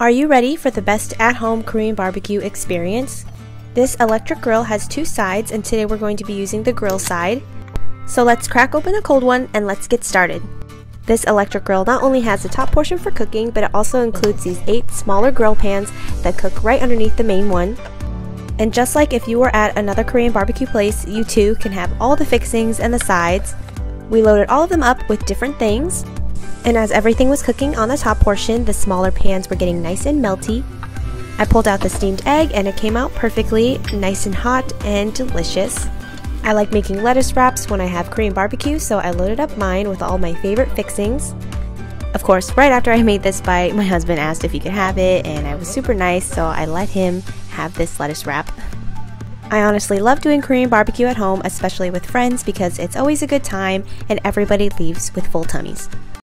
Are you ready for the best at-home Korean barbecue experience? This electric grill has two sides and today we're going to be using the grill side. So let's crack open a cold one and let's get started. This electric grill not only has the top portion for cooking, but it also includes these 8 smaller grill pans that cook right underneath the main one. And just like if you were at another Korean barbecue place, you too can have all the fixings and the sides. We loaded all of them up with different things, and as everything was cooking on the top portion, the smaller pans were getting nice and melty. I pulled out the steamed egg and it came out perfectly, nice and hot and delicious. I like making lettuce wraps when I have Korean barbecue, so I loaded up mine with all my favorite fixings. Of course, right after I made this bite, my husband asked if he could have it, and I was super nice, so I let him have this lettuce wrap. I honestly love doing Korean barbecue at home, especially with friends, because it's always a good time and everybody leaves with full tummies.